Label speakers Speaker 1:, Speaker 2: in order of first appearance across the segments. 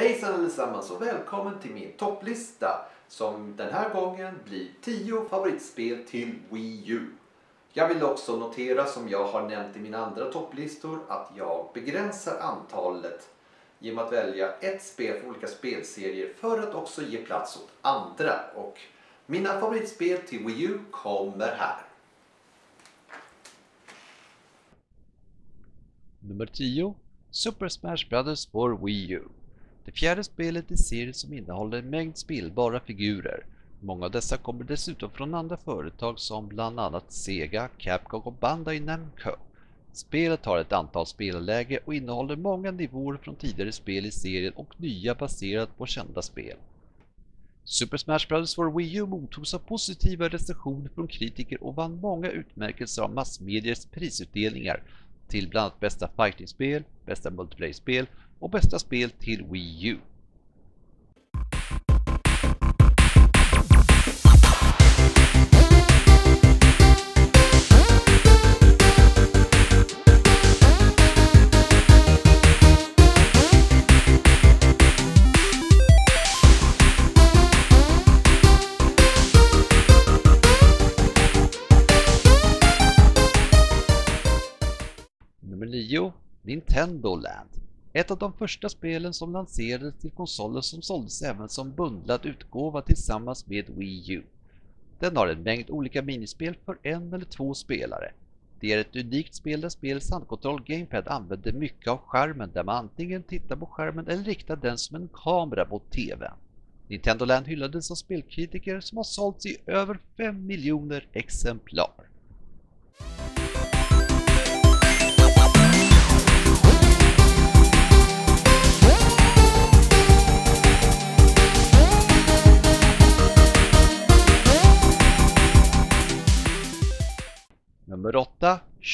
Speaker 1: Hejsan allesammans och välkommen till min topplista som den här gången blir 10 favoritspel till Wii U. Jag vill också notera som jag har nämnt i mina andra topplistor att jag begränsar antalet genom att välja ett spel för olika spelserier för att också ge plats åt andra. Och mina favoritspel till Wii U kommer här.
Speaker 2: Nummer 10 Super Smash Bros for Wii U. Det fjärde spelet i serien som innehåller en mängd spelbara figurer. Många av dessa kommer dessutom från andra företag som bland annat Sega, Capcom och Bandai Namco. Spelet har ett antal spelläge och innehåller många nivåer från tidigare spel i serien och nya baserat på kända spel. Super Smash Bros for Wii U mottogs av positiva recensioner från kritiker och vann många utmärkelser av massmediers prisutdelningar till bland annat bästa fightingspel, bästa multiplayer-spel och bästa spel till Wii U. 10. Nintendo Land ett av de första spelen som lanserades till konsoler som såldes även som bundlad utgåva tillsammans med Wii U. Den har en mängd olika minispel för en eller två spelare. Det är ett unikt spel där spelets handkontroll Gamepad använder mycket av skärmen där man antingen tittar på skärmen eller riktar den som en kamera mot TVn. Nintendo Land hyllades av spelkritiker som har sålts i över 5 miljoner exemplar.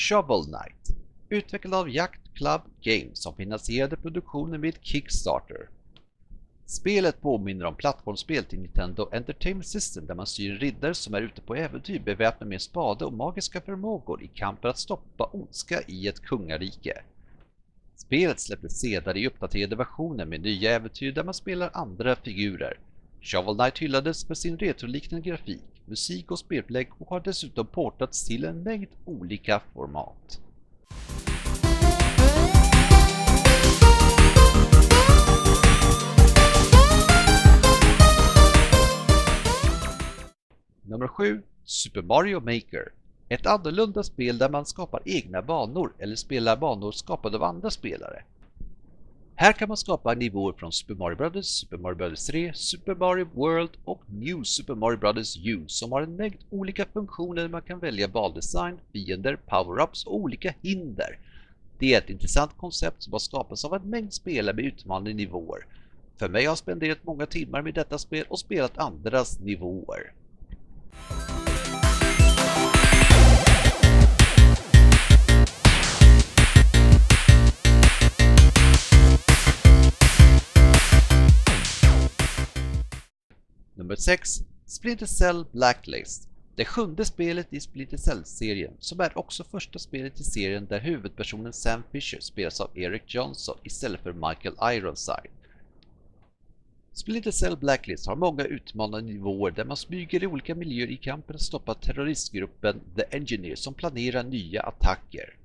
Speaker 2: Shovel Knight Utvecklad av Yacht Club Games som finansierade produktionen med Kickstarter. Spelet påminner om plattformsspel till Nintendo Entertainment System där man styr en riddare som är ute på äventyr beväpnad med spade och magiska förmågor i kampen att stoppa ondska i ett kungarike. Spelet släpptes senare i uppdaterade versioner med nya äventyr där man spelar andra figurer. Shovel Knight hyllades för sin retroliknande grafik, musik och spelupplägg och har dessutom portats till en mängd olika format. Nummer 7 Super Mario Maker Ett annorlunda spel där man skapar egna banor eller spelar banor skapade av andra spelare. Här kan man skapa nivåer från Super Mario Bros, Super Mario Bros 3, Super Mario World och New Super Mario Bros U som har en mängd olika funktioner man kan välja valdesign, fiender, power-ups och olika hinder. Det är ett intressant koncept som har skapats av en mängd spelare med utmanande nivåer. För mig har jag spenderat många timmar med detta spel och spelat andras nivåer. Nummer 6 Splinter Cell Blacklist Det sjunde spelet i Splinter Cell-serien som är också första spelet i serien där huvudpersonen Sam Fisher spelas av Eric Johnson istället för Michael Ironside. Splinter Cell Blacklist har många utmanande nivåer där man smyger i olika miljöer i kampen att stoppa terroristgruppen The Engineer som planerar nya attacker.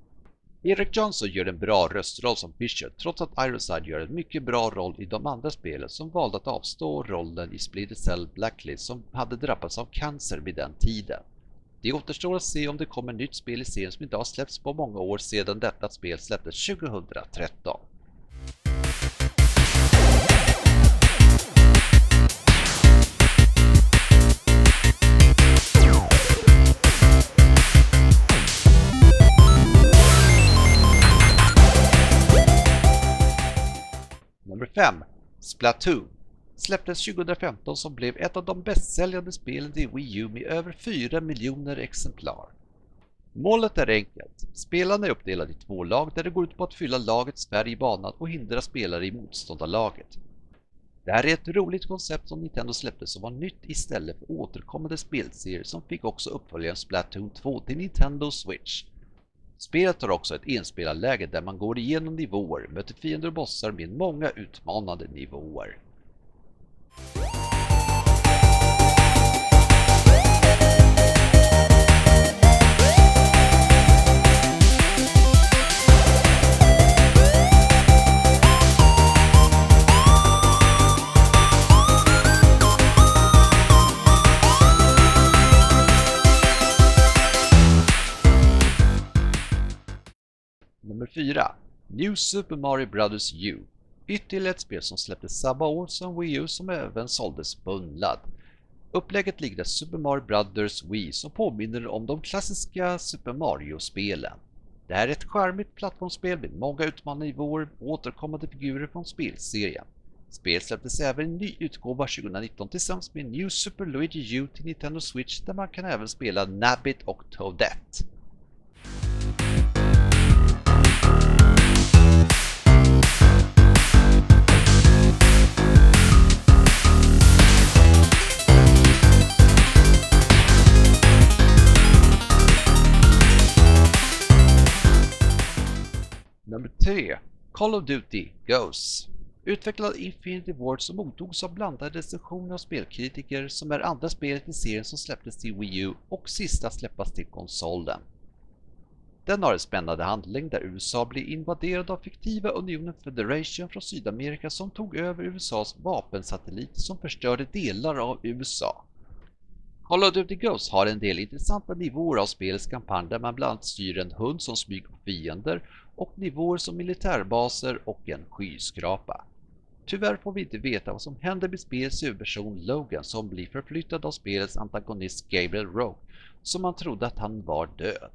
Speaker 2: Eric Johnson gör en bra röstroll som Bishop trots att Ironside gör en mycket bra roll i de andra spelen som valde att avstå rollen i Splinter Cell Blacklist som hade drabbats av cancer vid den tiden. Det återstår att se om det kommer nytt spel i serien som inte har släppts på många år sedan detta spel släpptes 2013. Nummer 5 Splatoon släpptes 2015 som blev ett av de bästsäljande spelen i Wii U med över 4 miljoner exemplar. Målet är enkelt. Spelarna är uppdelade i två lag där det går ut på att fylla lagets färg i banan och hindra spelare i motståndarlaget. Det här är ett roligt koncept som Nintendo släppte som var nytt istället för återkommande spelserier som fick också uppföljaren Splatoon 2 till Nintendo Switch. Spelet har också ett inspelarläge där man går igenom nivåer, möter fiender och bossar med många utmanande nivåer. New Super Mario Brothers U. Ytterligare ett spel som släpptes samma år som Wii U som även såldes bundlad. Upplägget liknar Super Mario Brothers Wii som påminner om de klassiska Super Mario-spelen. Det här är ett charmigt plattformsspel med många utmanande nivåer och återkommande figurer från spelserien. Spelet släpptes även i en ny utgåva 2019 tillsammans med New Super Luigi U till Nintendo Switch där man kan även spela Nabbit och Toadette. 3. Call of Duty Ghosts. Utvecklad Infinity Ward som mottogs av blandade recensioner av spelkritiker som är andra spelet i serien som släpptes till Wii U och sista släppas till konsolen. Den har en spännande handling där USA blir invaderad av fiktiva Unionen Federation från Sydamerika som tog över USAs vapensatellit som förstörde delar av USA. Call of Duty Ghosts har en del intressanta nivåer av spelets kampanj där man bland annat styr en hund som smyger på fiender och nivåer som militärbaser och en skyskrapa. Tyvärr får vi inte veta vad som händer med spelets huvudperson Logan som blir förflyttad av spelets antagonist Gabriel Rogue som man trodde att han var död.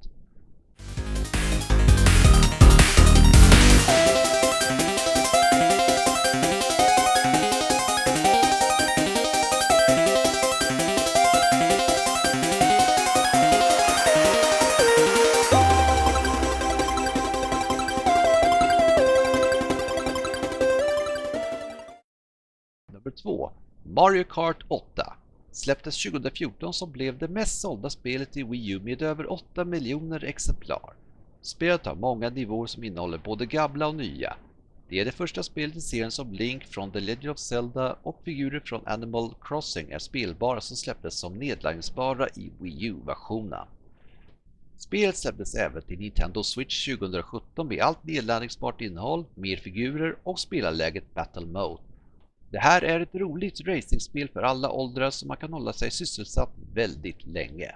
Speaker 2: Mario Kart 8 släpptes 2014 som blev det mest sålda spelet i Wii U med över 8 miljoner exemplar. Spelet har många nivåer som innehåller både gamla och nya. Det är det första spelet i serien som Link från The Legend of Zelda och figurer från Animal Crossing är spelbara som släpptes som nedladdningsbara i Wii U-versionen. Spelet släpptes även till Nintendo Switch 2017 med allt nedladdningsbart innehåll, mer figurer och spelarläget Battle Mode. Det här är ett roligt racingspel för alla åldrar så man kan hålla sig sysselsatt väldigt länge.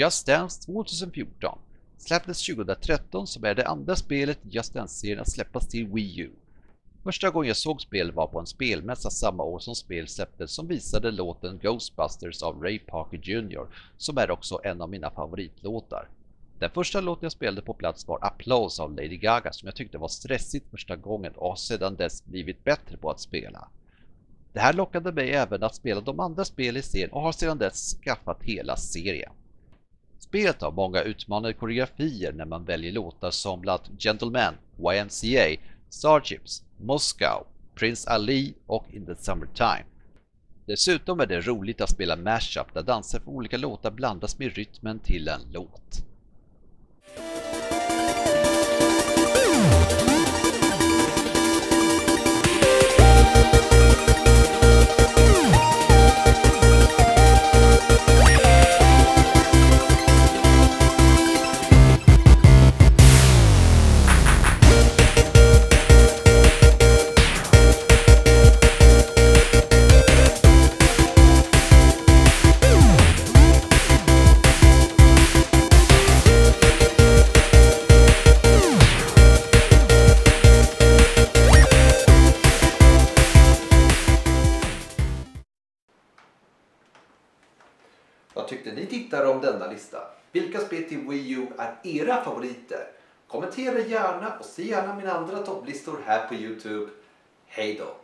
Speaker 2: Just Dance 2014 släpptes 2013 som är det andra spelet i Just Dance-serien att släppas till Wii U. Första gången jag såg spel var på en spelmässa samma år som spel släpptes som visade låten Ghostbusters av Ray Parker Jr som är också en av mina favoritlåtar. Den första låten jag spelade på plats var Applause av Lady Gaga som jag tyckte var stressigt första gången och har sedan dess blivit bättre på att spela. Det här lockade mig även att spela de andra spel i serien och har sedan dess skaffat hela serien. Spelet har många utmanande koreografier när man väljer låtar som bland Gentleman, YMCA, Starships, Moscow, Prince Ali och In the Summertime. Dessutom är det roligt att spela mashup där danser för olika låtar blandas med rytmen till en låt.
Speaker 1: Tyckte ni tittare om denna lista? Vilka spel till Wii U är era favoriter? Kommentera gärna och se gärna mina andra topplistor här på Youtube. Hej då!